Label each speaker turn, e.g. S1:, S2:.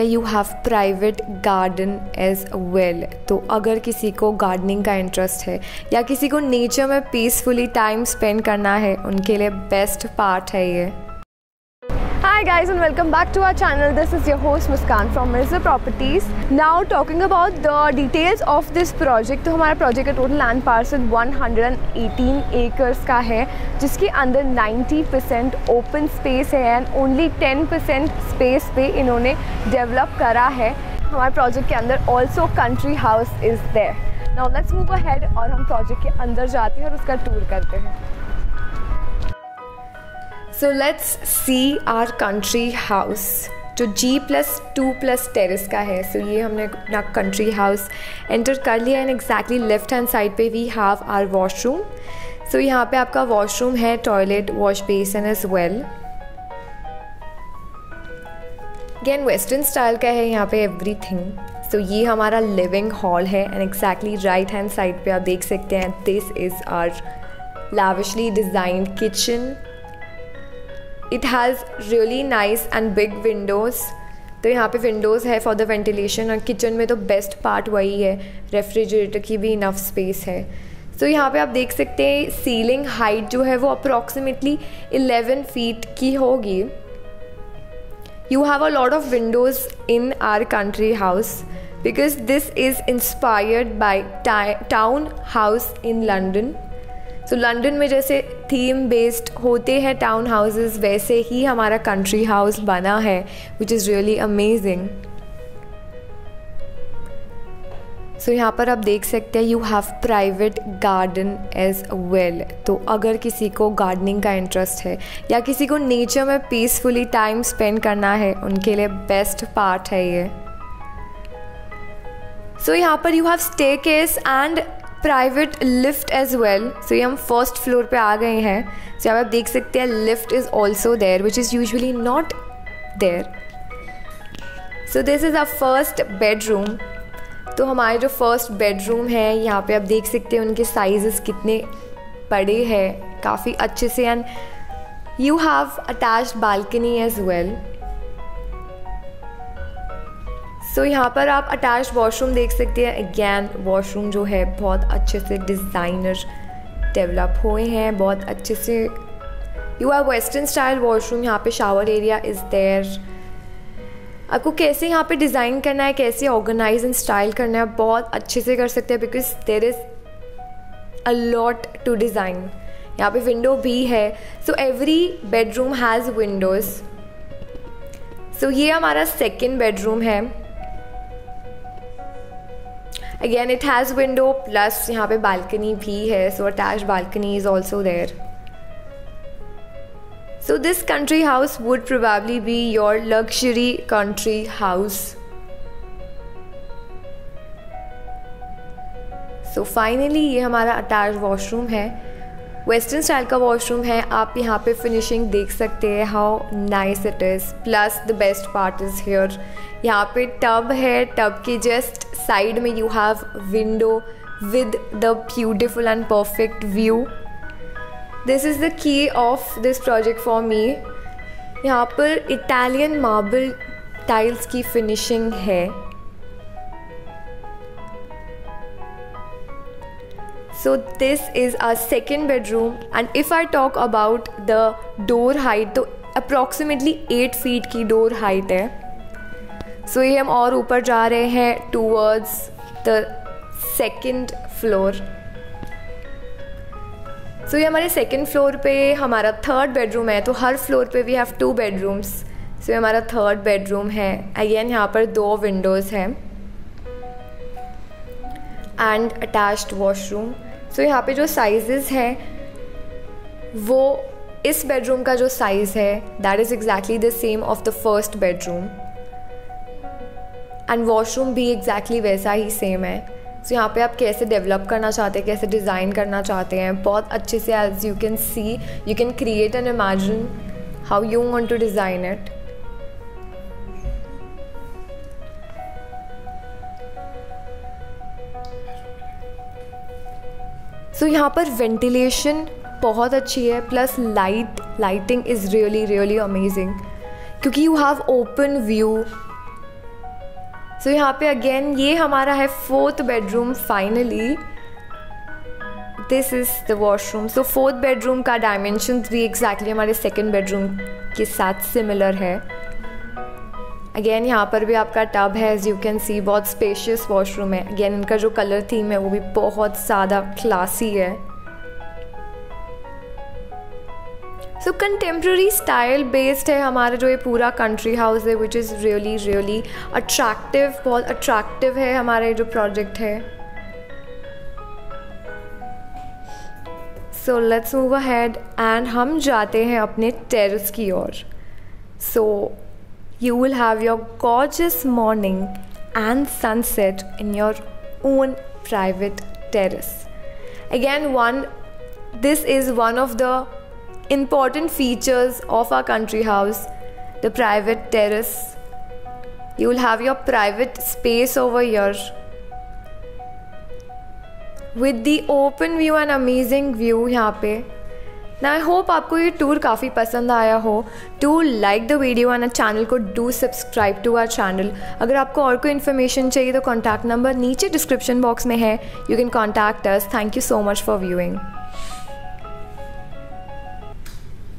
S1: You have private garden as well तो अगर किसी को गार्डनिंग का इंटरेस्ट है, या किसी को नेचर में पीसफुली टाइम स्पेंड करना है, उनके लिए बेस्ट पार्ट है ये।
S2: Hi guys and welcome back to our channel. This is your host Muskan from Mirza Properties. Now talking about the details of this project. तो हमारा project का total land parcel 118 acres का है जिसके अंदर 90% open space है and only 10% space पे इन्होंने develop करा है हमारे project के अंदर also country house is there. Now let's move ahead और हम project के अंदर जाते हैं और उसका tour करते हैं
S1: so let's see our country house जो G plus two plus terrace का है. सो so ये हमने अपना कंट्री हाउस एंटर कर लिया and exactly left hand side पे we have our washroom so यहाँ पे आपका वॉशरूम है toilet wash basin as well again western style का है यहाँ पे एवरी थिंग सो ये हमारा लिविंग हॉल है and exactly right hand side पे आप देख सकते हैं this is our lavishly designed kitchen it has really nice and big windows तो यहाँ पे विंडोज़ है फॉर द वेंटिलेशन और किचन में तो बेस्ट पार्ट वही है। रेफ्रिजरेटर की भी इनफ स्पेस है। तो यहाँ पे आप देख सकते हैं सीलिंग हाइट जो है वो अप्रॉक्सीमेटली 11 फीट की होगी। You have a lot of windows in our country house because this is inspired by town house in London so London में जैसे थीम बेस्ड होते हैं टाउन हाउसेस वैसे ही हमारा कंट्री हाउस बना है which is really amazing so यहाँ पर आप देख सकते हैं you have private garden as well तो अगर किसी को गार्डनिंग का इंटरेस्ट है या किसी को नेचर में पीसफुली टाइम स्पेंड करना है उनके लिए बेस्ट पार्ट है ये. सो so, यहाँ पर you have staircase and private lift as well so ये हम फ़र्स्ट फ्लोर पे आ गए हैं। सो so, आप देख सकते हैं lift is also there which is usually not there so this is a first bedroom तो हमारे जो फ़र्स्ट बेडरूम है यहाँ पे आप देख सकते हैं उनके साइजेस कितने बड़े हैं काफ़ी अच्छे से। And you have attach balcony as well so so, यहाँ पर आप अटैच वॉशरूम देख सकते हैं। अगैन वॉशरूम जो है बहुत अच्छे से डिज़ाइनर डेवलप हुए हैं। बहुत अच्छे से you are western style washroom यहाँ पे शावर एरिया इज़ देयर आपको कैसे यहाँ पे डिज़ाइन करना है कैसे ऑर्गेनाइज एंड स्टाइल करना है बहुत अच्छे से कर सकते हैं because there is a lot to design यहाँ पे विंडो भी है। So every bedroom has windows so ये हमारा सेकेंड बेडरूम है। Again it has window plus यहाँ पे बालकनी भी है so attach balcony is also there so this country house would probably be your luxury country house so finally ये हमारा attach washroom है। वेस्टर्न स्टाइल का washroom है। आप यहाँ पे फिनिशिंग देख सकते हैं how nice it is plus the best part is here यहाँ पे टब है। टब के जस्ट साइड में you have window with the beautiful and perfect view this is the key of this project for me यहाँ पर Italian marble tiles की finishing है। So this is our second bedroom and if I talk about the door height तो approximately 8 feet की door height है। सो so, ये हम और ऊपर जा रहे हैं towards the second floor so ये हमारे सेकेंड फ्लोर पे हमारा थर्ड बेडरूम है तो हर फ्लोर पे we have two bedrooms so ये हमारा थर्ड बेडरूम है। अगेन यहाँ पर दो विंडोज़ हैं। एंड अटैच्ड वॉशरूम सो यहाँ पे जो साइजेस हैं वो इस बेडरूम का जो साइज़ है that is exactly the same of the first bedroom and washroom भी एग्जैक्टली exactly वैसा ही सेम है. सो so, यहाँ पे आप कैसे डेवलप करना चाहते हैं कैसे डिज़ाइन करना चाहते हैं बहुत अच्छे से as you can see you can create and imagine how you want to design it so so, यहाँ पर वेंटिलेशन बहुत अच्छी है plus light lighting is really really amazing क्योंकि you have open view so यहाँ पे अगेन ये हमारा है fourth bedroom finally this is the washroom so fourth bedroom का डायमेंशन भी एग्जैक्टली हमारे सेकेंड बेडरूम के साथ सिमिलर है. अगेन यहाँ पर भी आपका टब है एज यू कैन सी बहुत स्पेशियस वॉशरूम है। अगेन इनका जो कलर थीम है, वो भी बहुत ज़्यादा क्लासी है। सो कंटेम्प्रेरी स्टाइल बेस्ड है हमारा जो ये पूरा कंट्री हाउस है which is really really attractive बहुत अट्रैक्टिव है हमारा ये जो प्रोजेक्ट है। So let's move ahead and हम जाते हैं अपने टेरिस की ओर। सो you will have your gorgeous morning and sunset in your own private terrace. Again, one this is one of the important features of our country house the private terrace. You will have your private space over here with the open view and amazing view यहाँ पे ना I hope आपको ये tour काफ़ी पसंद आया हो। To like the video and channel को do subscribe to our channel अगर आपको और कोई इन्फॉर्मेशन चाहिए तो कॉन्टैक्ट नंबर नीचे डिस्क्रिप्शन बॉक्स में है। You can contact us thank you so much for viewing